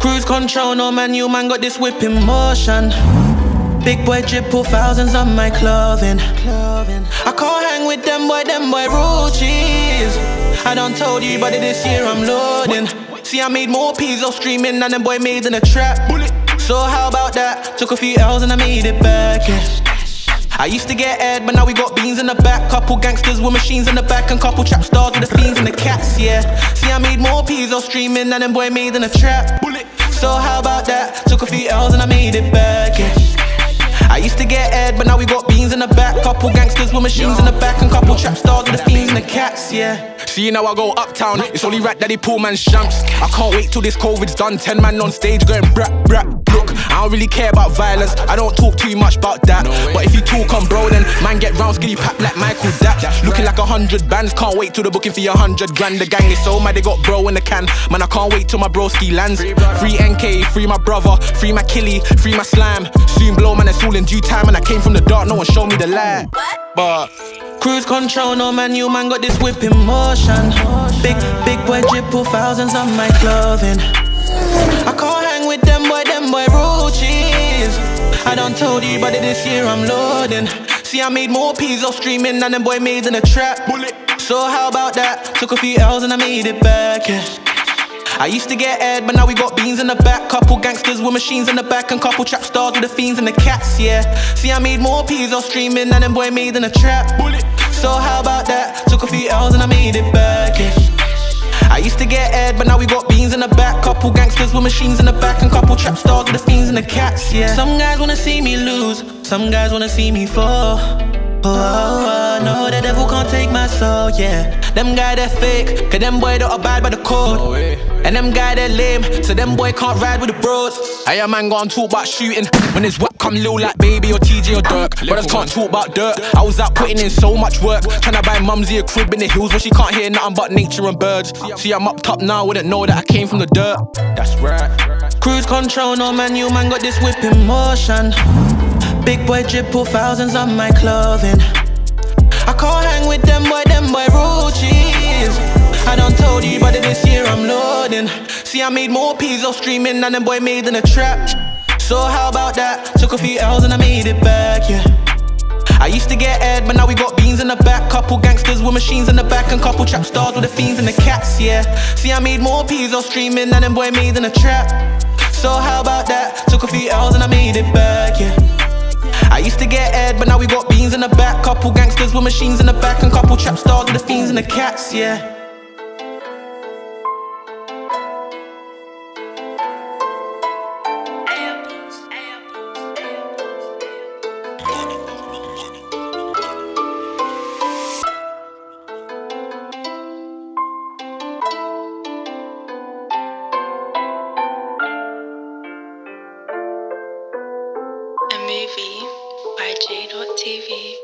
Cruise control, no man, you man got this whip in motion. Big boy drip, pull thousands on my clothing. I can't hang with them boy, them boy roaches. I done told you, but this year I'm loading. See, I made more peas off streaming than them boy made in a trap. So how about that? Took a few L's and I made it back. Yeah. I used to get head, but now we got beans in the back. Couple gangsters with machines in the back, and couple trap stars with the fiends and the cats, yeah. See, I made more peas off streaming than them boy made in a trap. So how about that? Took a few L's and I made it back, yeah. I used to get head, but now we got beans in the back. Couple gangsters with machines in the back, and couple trap stars with the fiends and the cats, yeah. See now I go uptown, it's only right that they pull man shamps. I can't wait till this COVID's done. Ten man on stage going brat brat. I don't really care about violence. I don't talk too much about that. But if you talk on bro, then man get round skinny pack like Michael Daps. Looking like a hundred bands, can't wait till the booking for your hundred grand. The gang is so mad they got bro in the can. Man, I can't wait till my broski lands. Free NK, free my brother, free my killie, free my slime. Soon blow, man, it's all in due time. And I came from the dark, no one showed me the light. But Cruise control, no man, you man got this whip in motion. Big, big boy drip, pull thousands on my clothing. I can't hang with them boy, them boy roaches. I done told you, but this year I'm loading. See, I made more peas off streaming than them boy made in a trap. Bullet. So how about that? Took a few L's and I made it back, yeah. I used to get head, but now we got beans in the back. Couple gangsters with machines in the back, and couple trap stars with the fiends and the cats, yeah. See, I made more peas off streaming than them boy made in a trap. Bullet. So how about that? Took a few L's and I made it back, yeah. I used to get head, but now we got beans in the back. Couple gangsters with machines in the back, and couple trap stars with the fiends and the cats, yeah. Some guys wanna see me lose, some guys wanna see me fall. Oh, oh, oh, no, the devil can't take my soul, yeah. Them guy that fake, cause them boy don't abide by the code. And them guy that lame, so them boy can't ride with the bros. I am man gone talk about shooting when his whip come low like baby or TJ or Durk. Brothers can't talk about dirt. I was out putting in so much work, trying to buy mumsy a crib in the hills where she can't hear nothing but nature and birds. See, I'm up top now, wouldn't know that I came from the dirt. That's right. Cruise control, no man, you man got this whip in motion. Big boy drip, pull thousands on my clothing. I can't hang with them boy, them boy roaches. I done told you, but this year I'm loading. See, I made more peas off streaming than them boy made in a trap. So how about that? Took a few L's and I made it back, yeah. I used to get head, but now we got beans in the back. Couple gangsters with machines in the back, and couple trap stars with the fiends and the cats, yeah. See, I made more peas off streaming than them boy made in a trap. So how about that? Took a few L's and I made it back, yeah. I used to get ed, but now we got beans in the back. Couple gangsters with machines in the back, and couple trap stars with the fiends and the cats, yeah. tv